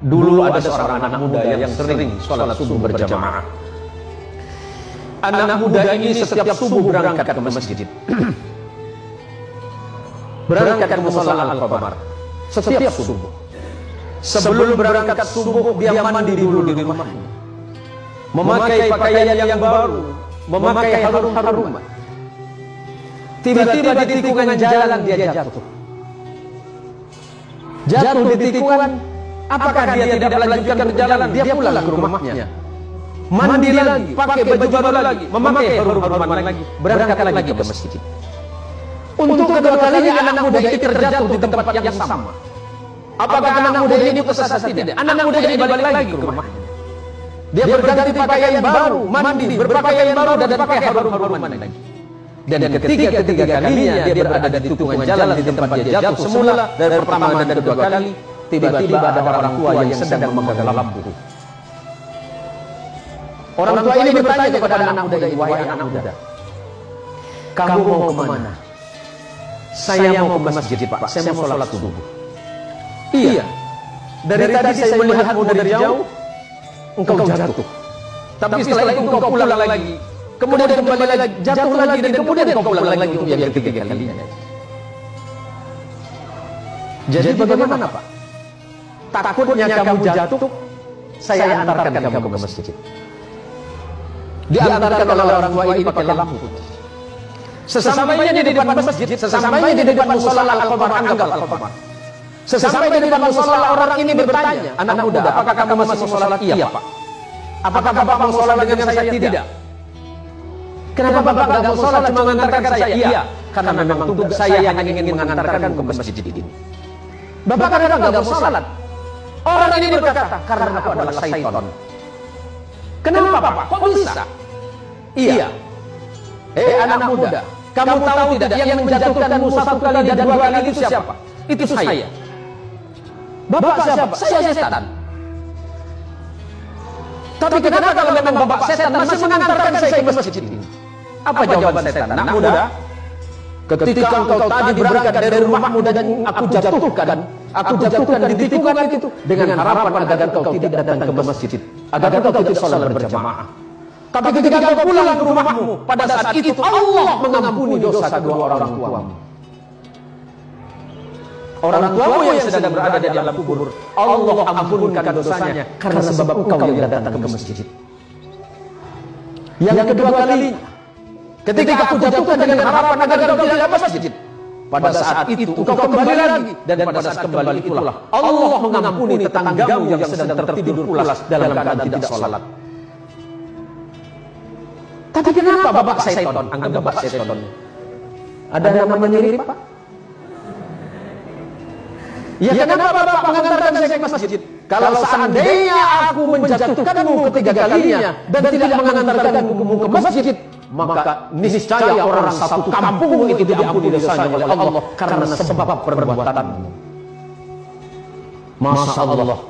Dulu ada seorang anak muda yang sering sholat subuh berjamaah. Anak muda ini setiap subuh berangkat ke masjid. berangkat ke musola Al-Qamar. Setiap subuh. Sebelum berangkat subuh dia mandi dulu di rumahnya. Memakai pakaian yang baru, memakai harum-haruman. Tiba-tiba di tikungan jalan dia jatuh. Jatuh di tikungan Apakah dia tidak melanjutkan perjalanan? Dia pulang ke rumahnya. Mandi lagi, pakai baju baru lagi, memakai harum-haruman lagi, berangkat lagi ke masjid. Untuk kedua kalinya anak muda ini terjatuh di tempat yang sama. Apakah anak muda ini kesasar tidak? Anak muda ini balik lagi ke rumahnya. Dia berganti pakaian baru, mandi, berpakaian baru dan pakai harum-haruman lagi. Dan ketiga ketiga kalinya dia berada di tikungan jalan di tempat dia jatuh semula dari pertama dan kedua kali tiba-tiba ada orang tua yang sedang memegang lampu. Orang tua ini bertanya kepada anak muda ini, wahai anak muda, kamu mau ke mana? Saya mau ke masjid pak, saya mau sholat subuh. Iya, dari tadi saya melihatmu dari jauh, engkau jatuh. Tapi setelah itu engkau pulang lagi, kemudian kembali lagi, jatuh lagi, dan kemudian engkau pulang lagi untuk yang ketiga kalinya. Jadi bagaimana pak? Takutnya kamu jatuh, saya antarkan kamu ke masjid. Diantarkan oleh orang tua ini pakai lampu. Sesampainya di depan masjid, sesampainya di depan musola Al-Qamar, anggap Al-Qamar. Sesampainya di depan musola orang ini bertanya, anak muda, apakah kamu masih mau sholat? Iya, Pak. Apakah Bapak mau sholat dengan saya? Tidak. Kenapa Bapak tidak mau sholat cuma mengantarkan saya? Iya, karena memang tugas saya hanya ingin mengantarkan ke masjid ini. Bapak kenapa tidak mau sholat? Orang ini berkata, karena aku adalah syaitan. Kenapa Pak? Kok bisa? Iya. Eh anak muda, kamu tahu tidak yang menjatuhkanmu satu kali dan dua kali itu siapa? Itu saya. Bapak siapa? Saya setan. Tapi kenapa kalau memang bapak setan masih mengantarkan saya ke masjid ini? Apa jawaban setan? Anak muda, ketika engkau tadi berangkat dari rumahmu dan aku jatuhkan, Aku jatuhkan di tikungan itu dengan harapan agar kau tidak datang ke masjid, agar kau tidak sholat berjamaah. Tapi ketika kau pulang ke rumahmu, pada saat itu Allah mengampuni dosa kedua orang tuamu. Orang tuamu yang sedang berada di dalam kubur, Allah ampunkan dosanya karena sebab engkau yang datang ke masjid. Yang kedua kali, ketika aku jatuhkan dengan harapan agar kau tidak ke masjid, pada saat itu engkau kembali lagi dan pada saat kembali itulah Allah mengampuni tetanggamu yang sedang tertidur pulas dalam keadaan tidak sholat. Tapi kenapa bapak seton? Anggap bapak seton. Ada nama mirip pak? Ya, ya kenapa bapak mengantarkan saya ke masjid? Kalau seandainya aku menjatuhkanmu ketiga kalinya dan tidak mengantarkanmu ke masjid, maka niscaya orang satu kampung itu diampuni dosanya oleh Allah karena sebab perbuatanmu. Masya Allah,